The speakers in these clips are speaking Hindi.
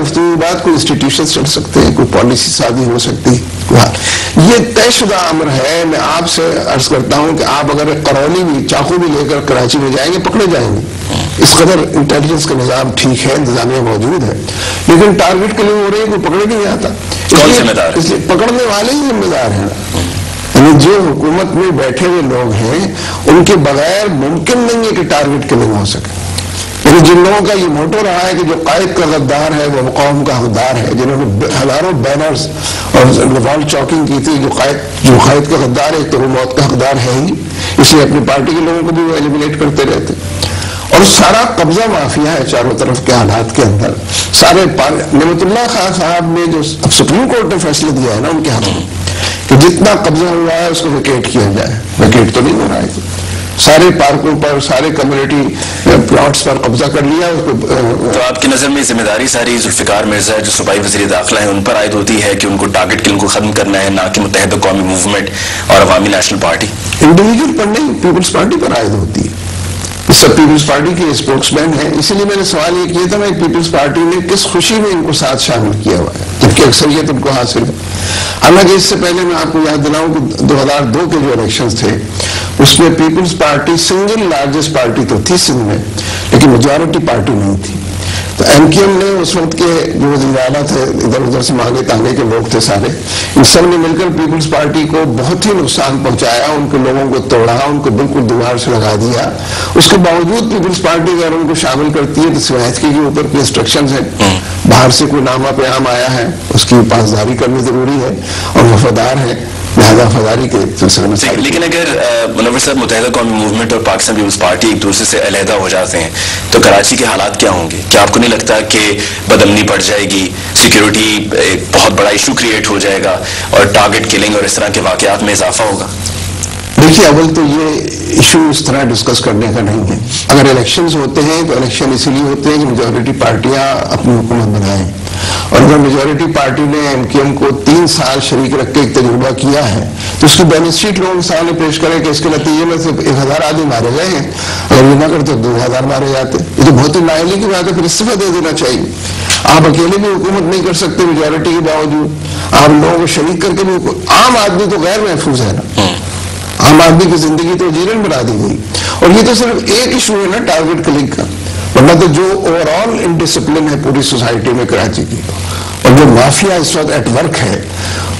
गुफ्तु बात कोई इंस्टीट्यूशन चल सकते हैं कोई पॉलिसी शादी हो सकती है। ये तयशुदा अमर है मैं आपसे अर्ज़ करता हूँ कि आप अगर करौली भी चाकू भी लेकर कराची में जाएँगे पकड़े जाएँगे। इस कदर इंटेलिजेंस का निज़ाम ठीक है इंतजामिया मौजूद है। लेकिन टारगेट के लिए हो रही है कोई पकड़े नहीं आता। इसलिए पकड़ने वाले ही जिम्मेदार हैं। यानी जो हुकूमत में बैठे हुए लोग हैं उनके बगैर मुमकिन नहीं है कि टारगेट के किलिंग हो सके। यानी जिन लोगों का ये मोटो रहा है कि जो कायद का गद्दार है, वो कौम का हकदार है। जिन्होंने हज़ारों बैनर्स और वॉल चौकिंग की थी, जो कायद जो कायद का गद्दार है तो वो मौत का हकदार है ही। इसलिए अपनी पार्टी के लोगों को भी वो एलिमिनेट करते रहते। और सारा कब्जा माफिया है चारों तरफ़ के हालात के अंदर। सारे नमतुल्ला खान साहब ने जो सुप्रीम कोर्ट ने फैसला दिया है ना उनके हाथ में, कि जितना कब्जा हुआ है, उसको विकेट किया जाए। विकेट तो नहीं हो रहा है। सारे पार्कों पर सारे कम्युनिटी प्लॉट्स पर कब्जा कर लिया उसको तो आपकी नज़र में ज़िम्मेदारी सारी जुल्फिकार मिर्ज़ा जो सूबाई वजी दाखिला है उन पर आयद होती है कि उनको टारगेट किल को खत्म करना है ना कि मुतहद कौमी मूवमेंट और अवामी नेशनल पार्टी इंडिविजुअल पर नहीं पीपल्स पार्टी पर आयद होती है। सब पीपल्स पार्टी के स्पोक्समैन है इसीलिए मैंने सवाल ये किया था मैं पीपल्स पार्टी ने किस खुशी में इनको साथ शामिल किया हुआ है जबकि अक्सरियत उनको हासिल है। हालाँकि इससे पहले मैं आपको याद दिलाऊं कि 2002 के जो इलेक्शंस थे उसमें Peoples Party single largest party तो थी सिंध में, लेकिन मेजॉरिटी पार्टी नहीं थी। तो एमकेएम ने उस वक्त के जो वजीराला थे इधर उधर से मांगे तांगे के लोग थे सारे, इन सबने मिलकर पीपल्स पार्टी को बहुत ही नुकसान पहुँचाया, उनके लोगों को तोड़ा, उनको बिल्कुल दीवार से लगा दिया। उसके बावजूद पीपल्स पार्टी अगर उनको शामिल करती है तो सिवायत के ऊपर की इंस्ट्रक्शन है, बाहर से कोई नामा प्याम आया है, उसकी पासदारी करनी ज़रूरी है, और वफादार है। लिहाजा वफादारी के सिलसिले में लेकिन अगर मुनव्वर साहब मुतहदा कौमी मूवमेंट और पाकिस्तान पीपल्स पार्टी एक दूसरे से अलहदा हो जाते हैं तो कराची के हालात क्या होंगे? क्या आपको नहीं लगता कि बदमनी बढ़ जाएगी? सिक्योरिटी एक बहुत बड़ा इशू क्रिएट हो जाएगा और टारगेट किलिंग और इस तरह के वाकत में इजाफा होगा? देखिए अव्वल तो ये इशू इस तरह डिस्कस करने का नहीं है। अगर इलेक्शंस होते हैं तो इलेक्शन इसीलिए होते हैं कि मेजोरिटी पार्टियाँ अपनी हुकूमत बनाएँ। और अगर मेजोरिटी पार्टी ने एमकेएम को तीन साल शरीक रख के एक तजुर्बा किया है तो उसकी बैलेंस शीट लोगों के सामने पेश करें कि इसके नतीजे में सिर्फ़ एक हज़ार आदमी मारे गए हैं। अगर ये ना करते तो दो हज़ार मारे जाते। ये तो बहुत ही नायली की बात है फिर इस्तीफा दे देना चाहिए। आप अकेले भी हुकूमत नहीं कर सकते मेजोरिटी के बावजूद। आप लोगों को शरीक करके भी आम आदमी तो गैर महफूज है ना। आम आदमी की ज़िंदगी तो जीवन बना दी गई। और ये तो सिर्फ़ एक इशू है ना टारगेट क्लिक का। वरना तो जो ओवरऑल इनडिसिप्लिन है पूरी सोसाइटी में कराची की। और जो माफिया इस वक्त एट वर्क है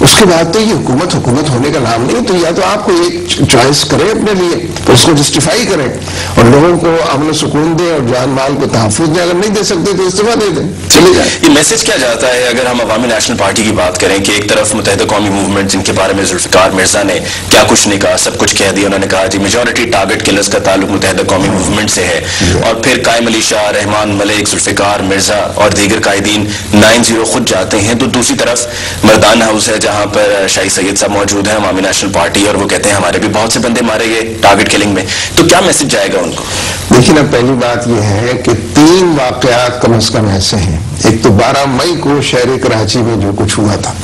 उसके बाद तो ये हुकूमत हुकूमत होने का नाम नहीं तो या तो आपको एक चॉइस करें अपने लिए तो उसको जस्टिफाई करें। और लोगों को अमन सुकून दें और जान माल को तहफुज दें अगर नहीं दे सकते तो इस्तीफा दे दें। चले जाए ये मैसेज क्या जाता है अगर हम अवामी नेशनल पार्टी की बात करें कि एक तरफ़ मुतहदा कौमी मूवमेंट जिनके बारे में जुल्फिकार मिर्ज़ा ने क्या कुछ नहीं कहा सब कुछ कह दिया उन्होंने कहा जी मेजोरिटी टारगेट किलर्स का ताल्लुक मुतहदा कौमी मूवमेंट से है। और फिर कायम अली शाह रहमान मलिक जुल्फिकार मिर्ज़ा और दीगर कायदीन नाइन ज़ीरो खुद जाते हैं तो दूसरी तरफ़ मरदान हाउस है जहाँ पर शाही सैयद साहब मौजूद हैं अवामी नेशनल पार्टी, और वो कहते हैं, हमारे भी बहुत से बंदे मारे गए टारगेट किलिंग में। तो क्या मैसेज जाएगा उनको? देखिए ना, पहली बात यह है कि तीन वाकयात कम से कम ऐसे हैं। एक तो 12 मई को शहर कराची में जो कुछ हुआ था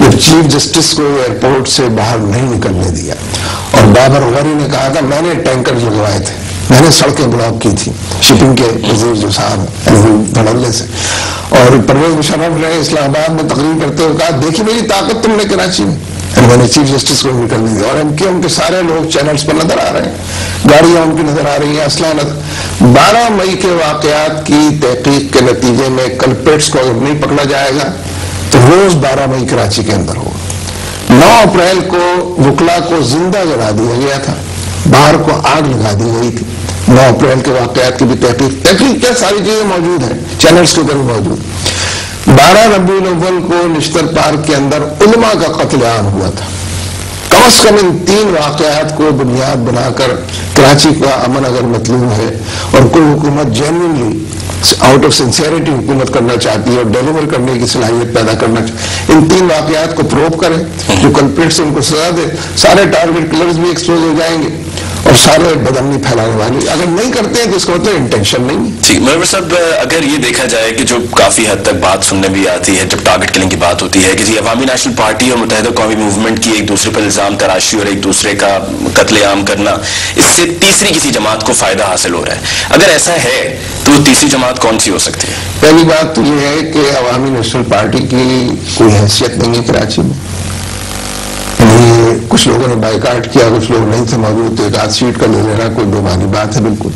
जब चीफ जस्टिस को एयरपोर्ट से बाहर नहीं निकलने दिया। और बाबर गौरी ने कहा था, मैंने टैंकर लगवाए थे। मैंने सड़कें ब्लॉक की थी शिपिंग के वज़ीर जो साहब हैं, धड़ल्ले से। और परवेज मुशर्रफ ने इस्लामाबाद में तकरीर करते हुए कहा देखिए मेरी ताकत तुमने कराची में। मैंने चीफ जस्टिस को निकलने दिया और एमके उनके सारे लोग चैनल्स पर नज़र आ रहे हैं। गाड़ियाँ उनकी नज़र आ रही हैं असला नज़र बारह मई के वाकयात की तहकीक के नतीजे में कल्पेट्स को अगर नहीं पकड़ा जाएगा तो रोज बारह मई कराची के अंदर होगा। नौ अप्रैल को वकला को ज़िंदा जला दिया गया था। बाहर को आग लगा दी गई थी। नौ अप्रैल के वाकयात की भी तहकीक तहकीक क्या सारी चीज़ें मौजूद है। चैनल्स के ऊपर भी मौजूद। बारह रबी अव्वल को निश्तर पार्क के अंदर उलमा का कत्लेआम हुआ था। कम अज कम इन तीन वाकयात को बुनियाद बनाकर कराची का अमन अगर मतलूब है और कोई हुकूमत जेन्यनली आउट ऑफ़ सिंसियरिटी हुकूमत करना चाहती है और डिलीवर करने की सलाहियत पैदा करना चाहती इन तीन वाकयात को प्रोव करें जो कल्प्रिट्स उनको सजा दे सारे टारगेट किलर्स भी एक्सपोज हो जाएँगे। और सारे बदमनी फैलाने वाले। अगर नहीं करते हैं तो इसका मतलब इंटेंशन नहीं है। ठीक मनोवर साहब अगर ये देखा जाए कि जो काफ़ी हद तक बात सुनने भी आती है जब टारगेट किलिंग की बात होती है कि जी अवामी नेशनल पार्टी और मुतहदा कौमी मूवमेंट की एक दूसरे पर इल्ज़ाम तराशी और एक दूसरे का कत्लेआम करना इससे तीसरी किसी जमात को फ़ायदा हासिल हो रहा है। अगर ऐसा है तो तीसरी जमात कौन सी हो सकती है? पहली बात तो यह है कि अवामी नेशनल पार्टी की कोई हैसियत नहीं है कराची में। ये कुछ लोगों ने बाइकाट किया, कुछ लोग नहीं थे मौजूद तो एक आध सीट का ले लेना कोई बेमानी बात है बिल्कुल।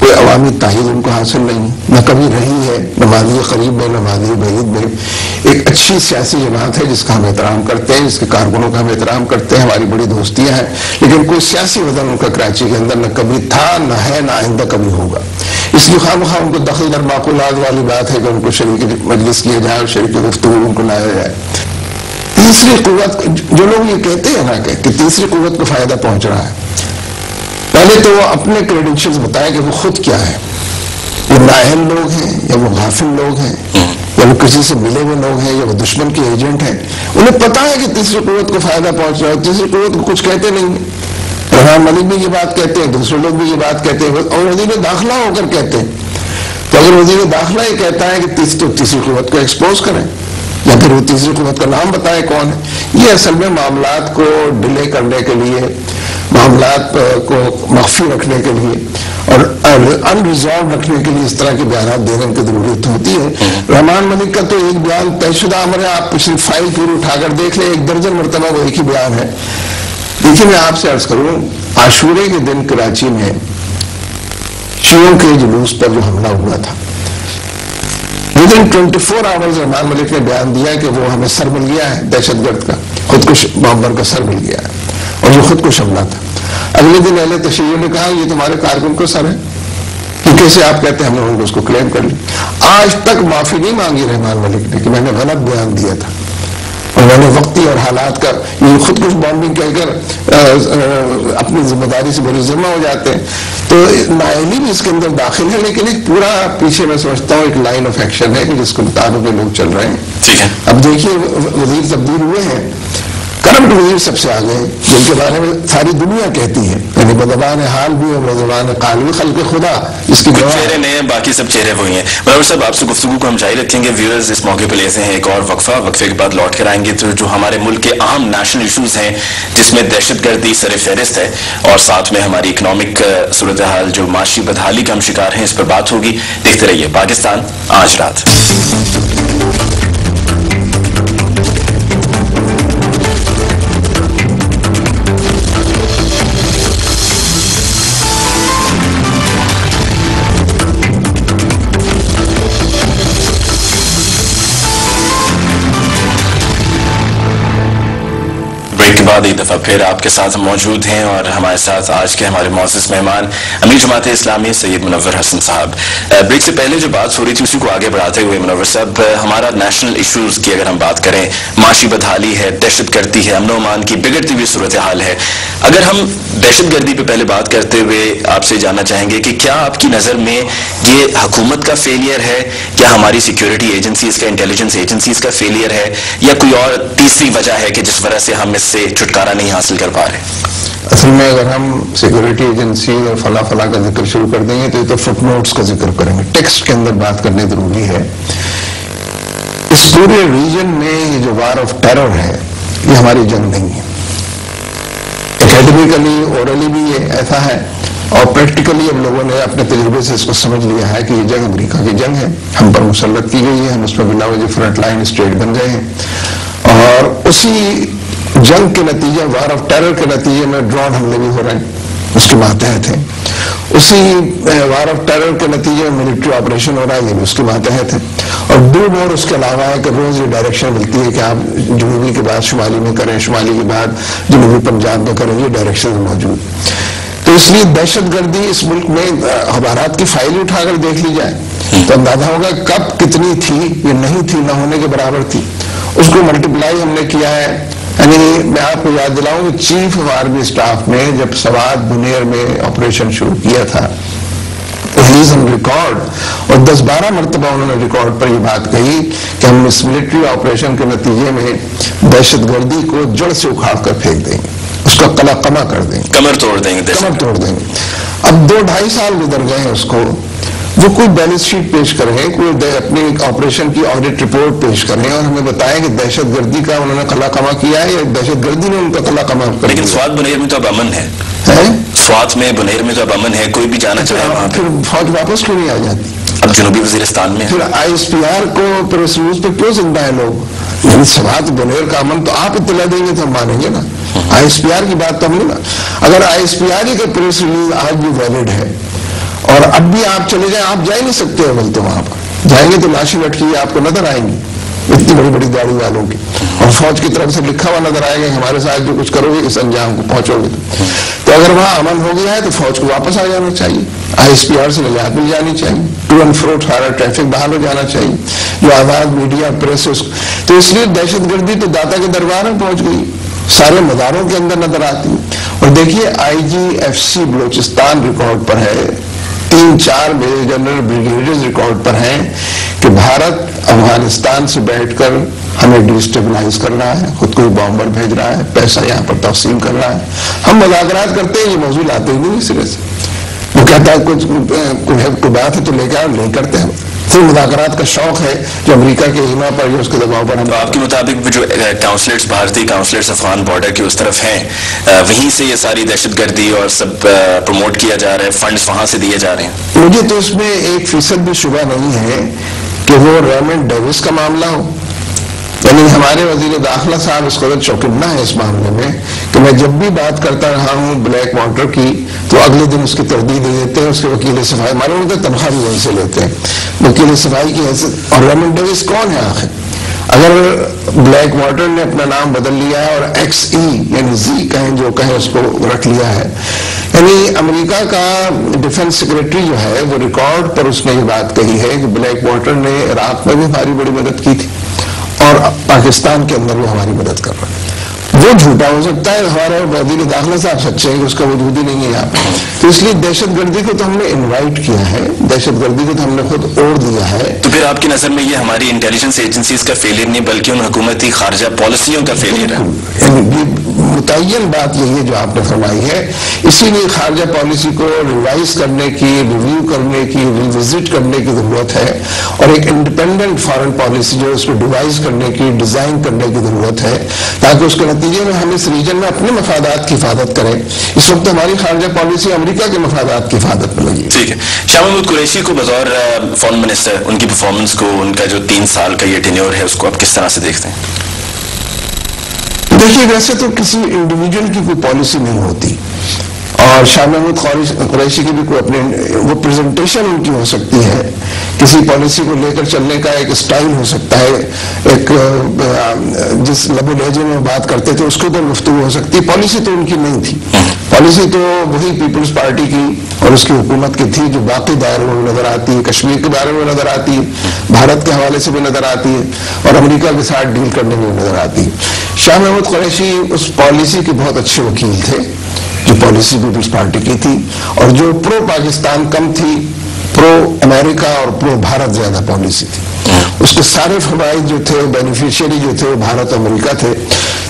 कोई अवामी ताहिद उनको हासिल नहीं, न कभी रही है, न नमाजी करीब में नमाजी बईद में एक अच्छी सियासी जमात है जिसका हम एहतराम करते हैं, जिसके कारकुनों का हम एहतराम करते हैं, हमारी बड़ी दोस्तियाँ हैं। लेकिन कोई सियासी वज़न उनका कराची के अंदर न कभी था, न है, न आइंदा कभी होगा। इसलिए खाम खा उनको दखल दर माकूलात वाली बात है कि उनको शरीक मजलिस किया जाए और शरीक गुफ्तु उनको लाया जाए। तीसरी कुत जो लोग ये कहते हैं ना कि तीसरी कुत को फ़ायदा पहुँच रहा है। पहले तो वो अपने क्रेडेंशियल्स बताए कि वो खुद क्या है। वो नाहल लोग हैं, या वो गाफिल लोग हैं, या वो किसी से मिले हुए लोग हैं, या वो दुश्मन के एजेंट हैं। उन्हें पता है कि तीसरी कुत को फ़ायदा पहुँच रहा है तीसरी कुत को कुछ कहते नहीं रहमान मलिक भी ये बात कहते हैं, दूसरे लोग भी ये बात कहते हैं, और वज़ीर दाखिला होकर कहते हैं। तो अगर वज़ीर दाखिला ही कहता है कि तो तीसरी कुत को एक्सपोज करें। या फिर वो तीसरी कुत का नाम बताए कौन है? ये असल में मामला को डिले करने के लिए मामला को मख्फी रखने के लिए और अनरिजॉल्व रखने के लिए इस तरह के बयान देने की ज़रूरत होती है। रहमान मलिक का तो एक बयान तयशुदा अमर है, आप पिछली फ़ाइल पूरी उठाकर देख ले, एक दर्जन मरतबा वो एक ही बयान है। देखिए, मैं आपसे अर्ज़ करूँ, आशूरे के दिन कराची में शियों के जुलूस पर जो हमला हुआ था within twenty four hours Rehman Malik ने बयान दिया कि वो हमें सर मिल गया है दहशतगर्द का खुदकुश बॉम्बर का सर मिल गया है और ये खुदकुश को हमला था अगले दिन अहले तशैय ने कहा ये तुम्हारे कारकुन का सर है कि कैसे आप कहते हैं हमने उनको उसको क्लेम कर ली आज तक माफ़ी नहीं मांगी रहमान मलिक ने कि मैंने गलत बयान दिया था मैंने वक्ती और हालात का ये खुद कुछ बॉम्बिंग कहकर अपनी ज़िम्मेदारी से बड़ी जिम्मा हो जाते हैं। तो नाइली भी इसके अंदर दाखिल है लेकिन एक पूरा पीछे मैं समझता हूँ एक लाइन ऑफ़ एक्शन है कि जिसको मुताबिक लोग चल रहे हैं। ठीक है। अब देखिए वज़ीर तब्दील हुए हैं करंट वज़ीर सबसे आगे जिनके बारे में सारी दुनिया कहती है। यानी बदबान हाल भी और बदबान काल भी खल के खुदा इसकी चेहरे नए हैं बाकी सब चेहरे वही हैं। बराबर साहब आपसे गुफ्तु को हम जारी रखेंगे। व्यूअर्स इस मौके पर लेते हैं एक और वक्फा। वक्फे के बाद लौट कर आएँगे तो जो हमारे मुल्क के अहम नेशनल इशूज हैं जिसमें दहशत गर्दी सर फहरिस्त है और साथ में हमारी इकनॉमिक सूरत हाल जो माशी बदहाली का हम शिकार हैं इस पर बात होगी। देखते रहिए पाकिस्तान आज रात। बाद एक दफ़ा फिर आपके साथ हम मौजूद हैं और हमारे साथ आज के हमारे मोजिस मेहमान, अमीर जमात इस्लामी सैयद मुनवर हसन साहब। ब्रेक से पहले जो बात हो रही थी, उसी को आगे बढ़ाते हुए मुनवर साहब हमारा नेशनल इशूज़ की अगर हम बात करें, माशी बदहाली है, दहशत गर्दी है, अमनो अमान की बिगड़ती हुई सूरत हाल है। अगर हम दहशत गर्दी पर पहले बात करते हुए आपसे जानना चाहेंगे कि क्या आपकी नज़र में ये हुकूमत का फेलियर है? क्या हमारी सिक्योरिटी एजेंसीज का इंटेलिजेंस एजेंसीज का फेलियर है? या कोई और तीसरी वजह है कि जिस वजह से हम इससे छुटकारा नहीं हासिल कर पा रहे। असल में अगर हम सिक्योरिटी एजेंसी और फला फला का ज़िक्र शुरू कर देंगे तो ये तो फुटनोट्स का ज़िक्र करेंगे। टेक्स्ट के अंदर बात करनी ज़रूरी है। इस पूरे रीजन में ये जो वार ऑफ़ टेरर है, ये हमारी जंग नहीं है। एकेडमिकली ओरली भी ये ऐसा है, और प्रैक्टिकली हम लोगों ने अपने तजुर्बे से इसको समझ लिया है कि ये जंग अमरीका की जंग है। हम पर मुसलत की गई है, हम उसमें बिना वजह फ्रंट लाइन स्टेट बन गए हैं। और उसी जंग के नतीजे वार ऑफ़ टेरर के नतीजे में ड्रोन हमले भी हो रहे हैं। उसके मातहत हैं उसी वार ऑफ़ टेरर के नतीजे में मिलिट्री ऑपरेशन हो रहा है, ये भी उसके मातहत है और दूर और उसके अलावा है कि रोज ये डायरेक्शन मिलती है कि आप जनूबी के बाद शुमाली में करें शुमाली के बाद जनूबी पंजाब में करें, ये डायरेक्शन मौजूद। तो इसलिए दहशत गर्दी इस मुल्क में हमारात की फ़ाइल उठाकर देख ली जाए तो अंदाज़ा होगा कब कितनी थी, ये नहीं थी, ना होने के बराबर थी। उसको मल्टीप्लाई हमने किया है यानी मैं आपको याद दिलाऊं कि चीफ ऑफ़ आर्मी स्टाफ ने जब सवाद बुनेर में ऑपरेशन शुरू किया था रिकॉर्ड और 10-12 मरतबा उन्होंने रिकॉर्ड पर यह बात कही कि हम इस मिलिट्री ऑपरेशन के नतीजे में दहशत गर्दी को जड़ से उखाड़ कर फेंक देंगे उसका कला कमा कर देंगे। कमर तोड़ देंगे कमर तोड़ देंगे। अब दो ढाई साल गुजर गए उसको वो कोई बैलेंस शीट पेश करें कोई अपने ऑपरेशन की ऑडिट रिपोर्ट पेश करें और हमें बताएँ कि दहशत गर्दी का उन्होंने कला कमा किया है या दहशत गर्दी ने उनका कला कमा कर लेकिन स्वाद बुनेर में तो अब अमन है। है? स्वात में बुनेर में तो अब अमन है कोई भी जाना चाहे वहाँ फिर फौज वापस क्यों नहीं आ जाती? अब जनूबी वजीरिस्तान में फिर आईएसपीआर को प्रेस न्यूज़ पे क्यों ज़िंदा है लोग? यानी बुनेर का अमन तो आप इतला देंगे तो हम मानेंगे ना। आईएसपीआर की बात तो हमने ना अगर आई आईएसपीआर ही का प्रेस रिलीज़ आज भी वैलिड है और अब भी आप चले जाए, आप जा ही नहीं सकते अमल तो वहाँ पर। जाएँगे तो लाशें लटकी आपको नज़र आएँगी, इतनी बड़ी बड़ी दाढ़ी वालों की। और फौज की तरफ़ से लिखा हुआ नज़र आएगा हमारे साथ जो कुछ करोगे, इस अंजाम को पहुंचोगे तो अगर वहाँ अमन हो गया है तो फौज को वापस आ जाना चाहिए। आईएसपीआर से निजात मिल जानी चाहिए। टू एंड फ्रो सारा ट्रैफ़िक बहाल हो जाना चाहिए। जो आज़ाद मीडिया, प्रेस तो इसलिए दहशतगर्दी तो दाता के दरबार में पहुँच गई। सारे मदारों के अंदर नज़र आती। है और देखिए आईजीएफसी बलोचिस्तान रिकॉर्ड पर है। तीन चार मेजर जनरल ब्रिगेडियर्स रिकॉर्ड पर हैं कि भारत अफ़गानिस्तान से बैठकर हमें डिस्टेबलाइज कर रहा है, खुद को बॉम्बर भेज रहा है, पैसा यहाँ पर तकसीम कर रहा है। हम मजाकरात करते हैं, ये मौजूद लाते ही नहीं सिरे से। वो कहता है, कुछ कोई बात है तो लेकर नहीं करते हैं सिर्फ़ मुदाकरात का शौक है जो अमरीका के ईमा पर या उसके दबाव पर हम तो आपके मुताबिक जो काउंसलेट्स भारतीय काउंसलेट्स अफगान बॉर्डर की उस तरफ़ हैं वहीं से ये सारी दहशत गर्दी और सब प्रमोट किया जा रहा है फंड्स वहाँ से दिए जा रहे हैं? मुझे तो इसमें एक फ़ीसद भी शुभ नहीं है कि वो रेमंड डेविस का मामला हो। यानी हमारे वज़ीर दाखिला साहब इस कदर चौकिन्ना है इस मामले में कि मैं जब भी बात करता रहा हूँ ब्लैक वाटर की तो अगले दिन उसकी तरदीद दे देते हैं उसके वकील सफ़ाई होता है तनख्वाह भी वहीं से लेते हैं। वकील सफ़ाई की हैसियत और रेमन डेविस कौन है आखिर? अगर ब्लैक वाटर ने अपना नाम बदल लिया है और एक्स ई e, यानी जी कहें जो कहें उसको रख लिया है। यानी अमेरिका का डिफेंस सेक्रेटरी जो है वो रिकॉर्ड पर उसने ये बात कही है कि ब्लैक वाटर ने रात में भी हमारी बड़ी मदद की थी। और पाकिस्तान के अंदर वो हमारी मदद कर रहा है। वो झूठा हो सकता है हमारे वज़ीर दाखिला साहब सच्चे हैं कि उसका वजूद ही नहीं है यहाँ पर तो इसलिए दहशत गर्दी को तो हमने इन्वाइट किया है दहशत गर्दी को तो हमने खुद ओढ़ दिया है। तो फिर आपकी नज़र में ये हमारी इंटेलिजेंस एजेंसी का फेलियर नहीं बल्कि उन हुकूमती खारजा पॉलिसियों का फेलियर है। मुतन बात यही है जो आपने फरमाई है। इसीलिए खारजा पॉलिसी को रिवाइज करने की रिव्यू करने की रिविजिट करने की ज़रूरत है। और एक इंडिपेंडेंट फॉरेन पॉलिसी जो उसको डिवाइज करने की डिज़ाइन करने की ज़रूरत है। ताकि उसके नतीजे में हम इस रीजन में अपने मफादात की हिफाजत करें। इस वक्त हमारी खारजा पॉलिसी अमरीका के मफादात की हिफाजत में लगी। ठीक है। शाह महमूद कुरैशी को बतौर फॉरन मिनिस्टर उनकी परफॉर्मेंस को, उनका जो तीन साल का ये टेन्योर है, उसको आप किस तरह से देखते हैं? देखिए, वैसे तो किसी इंडिविजुअल की कोई पॉलिसी नहीं होती। और शाह महमूद कुरैशी की भी कोई अपने, वो प्रेजेंटेशन उनकी हो सकती है। किसी पॉलिसी को लेकर चलने का एक स्टाइल हो सकता है। एक जिस लबो लहजे में बात करते थे, उसके ऊपर गुफ्तु हो सकती। है पॉलिसी तो उनकी नहीं थी। पॉलिसी तो वही पीपल्स पार्टी की और उसकी हुकूमत की थी, जो बाकी दायरों में नज़र आती है, कश्मीर के बारे में नज़र आती है, भारत के हवाले से भी नज़र आती है और अमरीका के साथ डील करने में नज़र आती है। शाह महमूद कुरैशी उस पॉलिसी के बहुत अच्छे वकील थे, जो पॉलिसी पीपल्स पार्टी की थी, और जो प्रो पाकिस्तान कम थी प्रो अमेरिका और प्रो भारत ज़्यादा पॉलिसी थी। उसके सारे फवाद जो थे बेनिफिशियरी जो थे, वो भारत अमेरिका थे।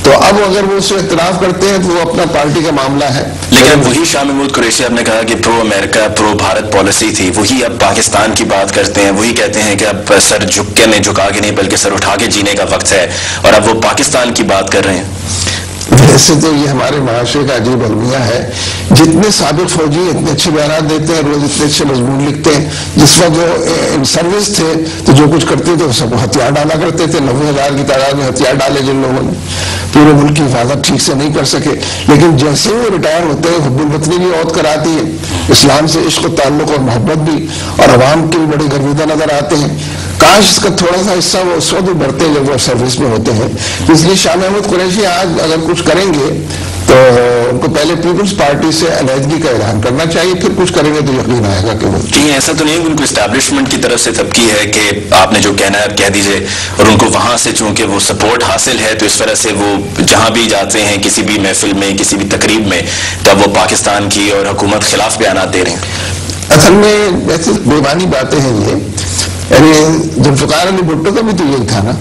तो अब अगर वो उससे इतराफ करते हैं तो वो अपना पार्टी का मामला है। लेकिन वही शाह महमूद कुरैशी आपने कहा कि pro America pro Bharat policy थी। वही अब पाकिस्तान की बात करते हैं। वही कहते हैं कि अब सर झुक के नहीं, झुका के नहीं, बल्कि सर उठा के जीने का वक्त है। और अब वो पाकिस्तान की बात कर रहे हैं। वैसे तो ये हमारे महाशय का अजीब अलमिया है। जितने सबक फौजी इतने अच्छे बयान देते हैं, रोज इतने अच्छे मजमून लिखते हैं। जिस वक्त वो इन सर्विस थे तो जो कुछ करते थे सबको हथियार डाला करते थे। नब्बे हज़ार की तादाद में हथियार डाले जिन लोगों ने। पूरे मुल्क की हिफाजत ठीक से नहीं कर सके। लेकिन जैसे वो रिटायर होते हैं हब्बुलबतनी भी औत कराती है। इस्लाम से इश्क, ताल्लुक और मोहब्बत भी। और अवाम के भी बड़े गर्विदा नज़र आते हैं। काश इसका थोड़ा सा हिस्सा वो उस वक्त बढ़ते जब वो सर्विस में होते हैं। तो इसलिए शाह महमूद कुरैशी आज अगर कुछ करेंगे तो उनको पहले पीपल्स पार्टी से अलहदगी का ऐलान करना चाहिए फिर कुछ करेंगे तो यकीन आएगा कि वो जी ऐसा तो नहीं उनको इस्टेब्लिशमेंट की तरफ़ से तबकी है कि आपने जो कहना है कह दीजिए और उनको वहाँ से चूँकि वो सपोर्ट हासिल है तो इस तरह से वो जहाँ भी जाते हैं किसी भी महफिल में किसी भी तकरीब में तब वो पाकिस्तान की और हुकूमत खिलाफ बयान दे रहे हैं। असल में वैसे बेमानी बातें हैं ये यानी जुल्फकार अली भुट्टो का भी तो यही था ना।